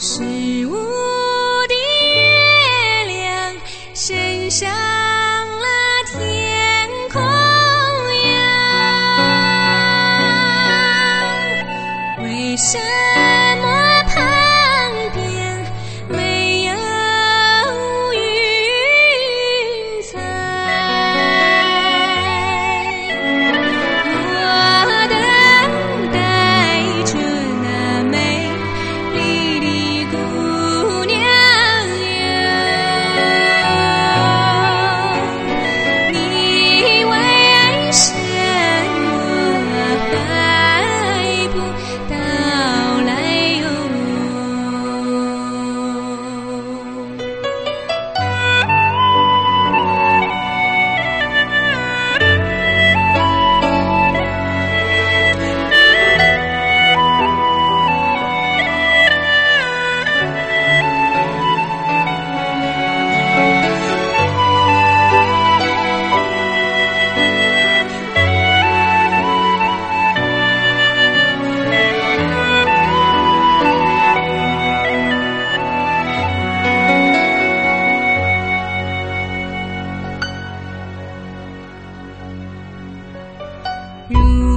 是 you.